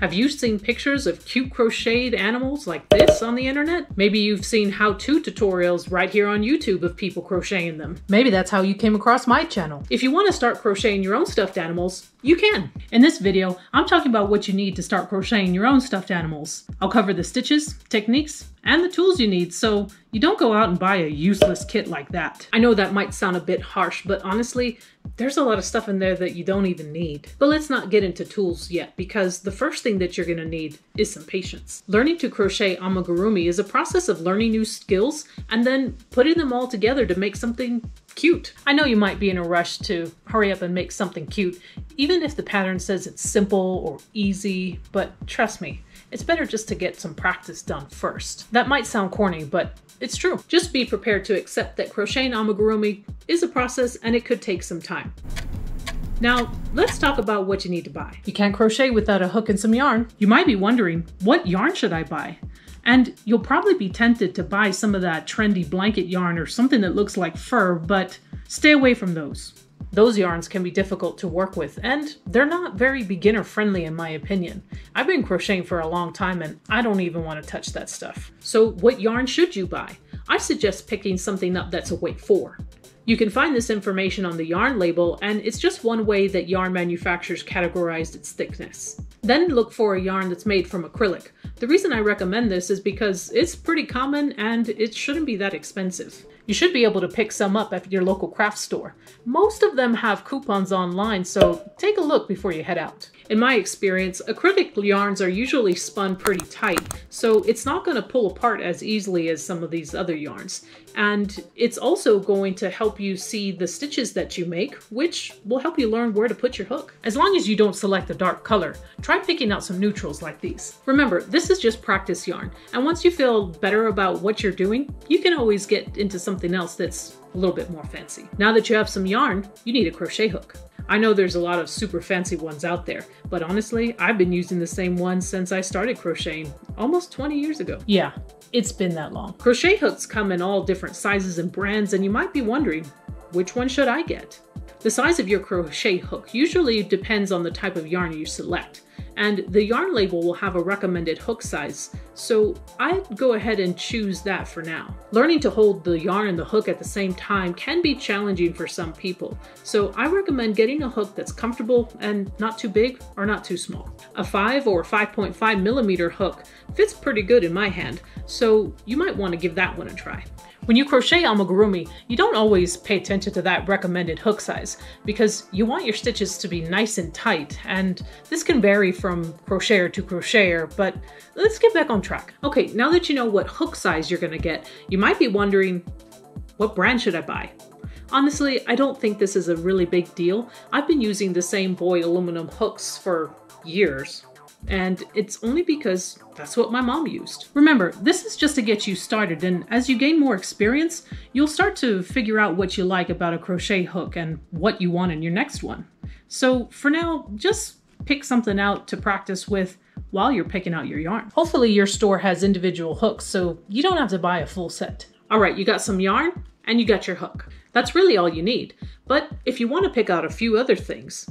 Have you seen pictures of cute crocheted animals like this on the internet? Maybe you've seen how-to tutorials right here on YouTube of people crocheting them. Maybe that's how you came across my channel. If you want to start crocheting your own stuffed animals, you can. In this video, I'm talking about what you need to start crocheting your own stuffed animals. I'll cover the stitches, techniques, and the tools you need so you don't go out and buy a useless kit like that. I know that might sound a bit harsh, but honestly, there's a lot of stuff in there that you don't even need. But let's not get into tools yet because the first thing that you're gonna need is some patience. Learning to crochet amigurumi is a process of learning new skills and then putting them all together to make something cute. I know you might be in a rush to hurry up and make something cute, even if the pattern says it's simple or easy, but trust me, it's better just to get some practice done first. That might sound corny, but it's true. Just be prepared to accept that crocheting amigurumi is a process and it could take some time. Now, let's talk about what you need to buy. You can't crochet without a hook and some yarn. You might be wondering, what yarn should I buy? And you'll probably be tempted to buy some of that trendy blanket yarn or something that looks like fur, but stay away from those. Those yarns can be difficult to work with, and they're not very beginner friendly in my opinion. I've been crocheting for a long time and I don't even want to touch that stuff. So what yarn should you buy? I suggest picking something up that's a weight 4. You can find this information on the yarn label, and it's just one way that yarn manufacturers categorized its thickness. Then look for a yarn that's made from acrylic. The reason I recommend this is because it's pretty common and it shouldn't be that expensive. You should be able to pick some up at your local craft store. Most of them have coupons online, so take a look before you head out. In my experience, acrylic yarns are usually spun pretty tight, so it's not going to pull apart as easily as some of these other yarns. And it's also going to help you see the stitches that you make, which will help you learn where to put your hook. As long as you don't select a dark color, try picking out some neutrals like these. Remember, this is just practice yarn, and once you feel better about what you're doing, you can always get into something else that's a little bit more fancy. Now that you have some yarn, you need a crochet hook. I know there's a lot of super fancy ones out there, but honestly, I've been using the same one since I started crocheting almost 20 years ago. Yeah, it's been that long. Crochet hooks come in all different sizes and brands, and you might be wondering, which one should I get? The size of your crochet hook usually depends on the type of yarn you select and the yarn label will have a recommended hook size, so I'd go ahead and choose that for now. Learning to hold the yarn and the hook at the same time can be challenging for some people, so I recommend getting a hook that's comfortable and not too big or not too small. A 5 or 5.5 millimeter hook fits pretty good in my hand, so you might want to give that one a try. When you crochet amigurumi, you don't always pay attention to that recommended hook size because you want your stitches to be nice and tight and this can vary from crocheter to crocheter, but let's get back on track. Okay, now that you know what hook size you're gonna get, you might be wondering, what brand should I buy? Honestly, I don't think this is a really big deal. I've been using the same Boye aluminum hooks for years and it's only because that's what my mom used. Remember, this is just to get you started, and as you gain more experience, you'll start to figure out what you like about a crochet hook and what you want in your next one. So for now, just pick something out to practice with while you're picking out your yarn. Hopefully your store has individual hooks, so you don't have to buy a full set. All right, you got some yarn and you got your hook. That's really all you need. But if you want to pick out a few other things,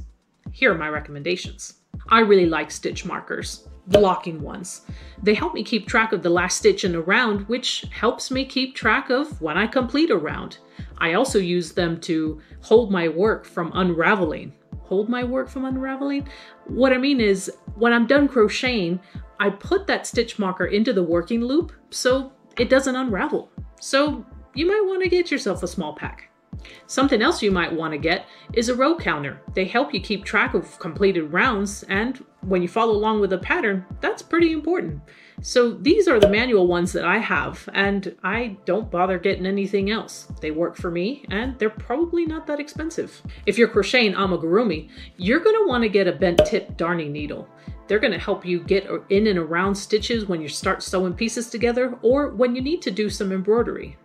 here are my recommendations. I really like stitch markers, locking ones. They help me keep track of the last stitch in a round, which helps me keep track of when I complete a round. I also use them to hold my work from unraveling. Hold my work from unraveling? What I mean is, when I'm done crocheting, I put that stitch marker into the working loop so it doesn't unravel. So you might want to get yourself a small pack. Something else you might want to get is a row counter. They help you keep track of completed rounds, and when you follow along with a pattern, that's pretty important. So these are the manual ones that I have, and I don't bother getting anything else. They work for me, and they're probably not that expensive. If you're crocheting amigurumi, you're going to want to get a bent tip darning needle. They're going to help you get in and around stitches when you start sewing pieces together or when you need to do some embroidery.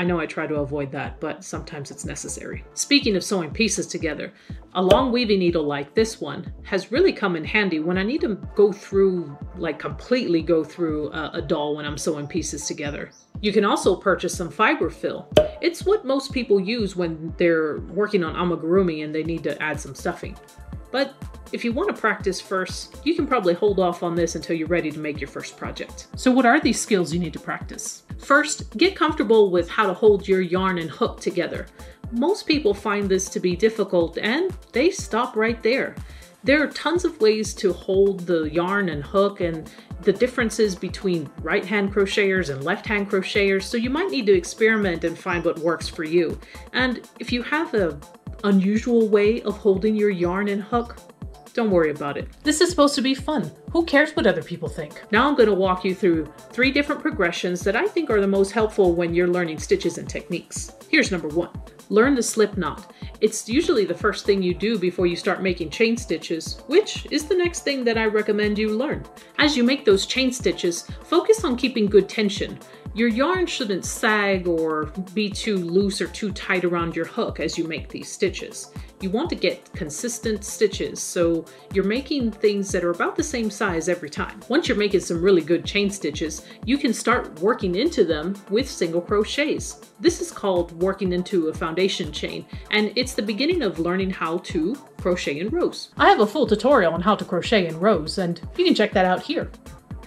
I know I try to avoid that, but sometimes it's necessary. Speaking of sewing pieces together, a long weaving needle like this one has really come in handy when I need to go through, like completely go through a, a doll when I'm sewing pieces together. You can also purchase some fiber fill. It's what most people use when they're working on amigurumi and they need to add some stuffing. But If you want to practice first, you can probably hold off on this until you're ready to make your first project. So what are these skills you need to practice? First, get comfortable with how to hold your yarn and hook together. Most people find this to be difficult and they stop right there. There are tons of ways to hold the yarn and hook and the differences between right hand crocheters and left hand crocheters, so you might need to experiment and find what works for you. And if you have a unusual way of holding your yarn and hook, don't worry about it. This is supposed to be fun. Who cares what other people think? Now I'm going to walk you through three different progressions that I think are the most helpful when you're learning stitches and techniques. Here's number one. Learn the slip knot. It's usually the first thing you do before you start making chain stitches, which is the next thing that I recommend you learn. As you make those chain stitches, focus on keeping good tension. Your yarn shouldn't sag or be too loose or too tight around your hook as you make these stitches. You want to get consistent stitches, so you're making things that are about the same size every time. Once you're making some really good chain stitches, you can start working into them with single crochets. This is called working into a foundation chain, and it's the beginning of learning how to crochet in rows. I have a full tutorial on how to crochet in rows, and you can check that out here.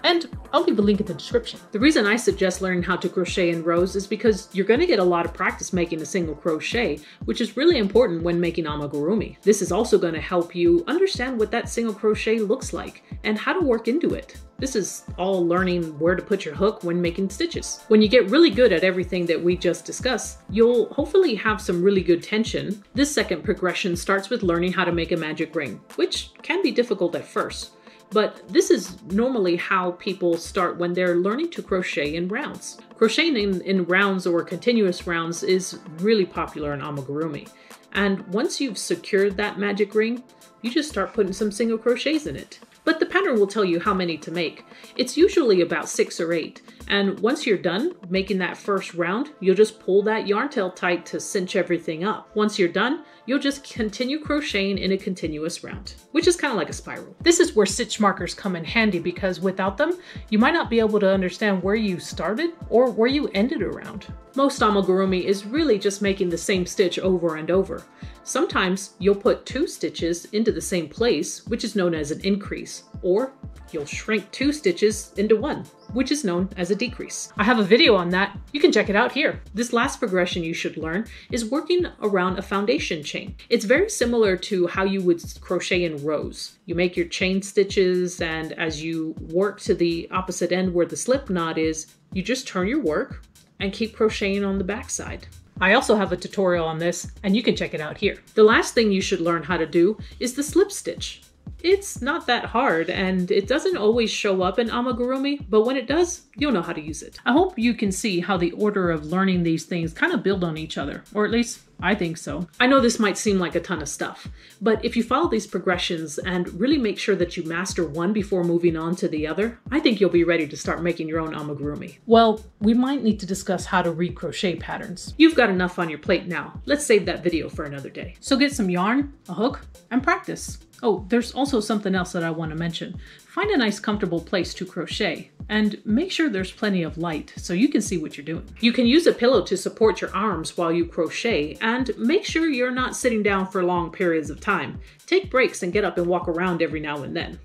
And I'll leave a link in the description. The reason I suggest learning how to crochet in rows is because you're going to get a lot of practice making a single crochet, which is really important when making amigurumi. This is also going to help you understand what that single crochet looks like and how to work into it. This is all learning where to put your hook when making stitches. When you get really good at everything that we just discussed, you'll hopefully have some really good tension. This second progression starts with learning how to make a magic ring, which can be difficult at first. But this is normally how people start when they're learning to crochet in rounds. Crocheting in, in rounds or continuous rounds is really popular in amigurumi. And once you've secured that magic ring, you just start putting some single crochets in it. But the pattern will tell you how many to make. It's usually about six or eight. And once you're done making that first round, you'll just pull that yarn tail tight to cinch everything up. Once you're done, you'll just continue crocheting in a continuous round, which is kind of like a spiral. This is where stitch markers come in handy because without them, you might not be able to understand where you started or where you ended a round. Most amigurumi is really just making the same stitch over and over. Sometimes you'll put two stitches into the same place, which is known as an increase, or you'll shrink two stitches into one, which is known as a decrease. I have a video on that. You can check it out here. This last progression you should learn is working around a foundation chain. It's very similar to how you would crochet in rows. You make your chain stitches and as you work to the opposite end where the slip knot is, you just turn your work and keep crocheting on the back side. I also have a tutorial on this, and you can check it out here. The last thing you should learn how to do is the slip stitch. It's not that hard, and it doesn't always show up in amigurumi, but when it does, you'll know how to use it. I hope you can see how the order of learning these things kind of build on each other, or at least I think so. I know this might seem like a ton of stuff, but if you follow these progressions and really make sure that you master one before moving on to the other, I think you'll be ready to start making your own amigurumi. Well, we might need to discuss how to read crochet patterns. You've got enough on your plate now. Let's save that video for another day. So get some yarn, a hook, and practice. Oh, there's also something else that I want to mention. Find a nice comfortable place to crochet and make sure there's plenty of light so you can see what you're doing. You can use a pillow to support your arms while you crochet and make sure you're not sitting down for long periods of time. Take breaks and get up and walk around every now and then.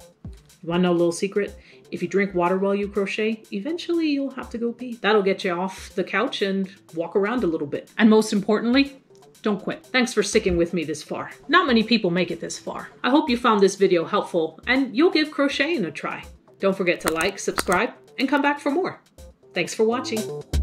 You wanna know a little secret? If you drink water while you crochet, eventually you'll have to go pee. That'll get you off the couch and walk around a little bit. And most importantly, don't quit. Thanks for sticking with me this far. Not many people make it this far. I hope you found this video helpful and you'll give crocheting a try. Don't forget to like, subscribe, and come back for more. Thanks for watching.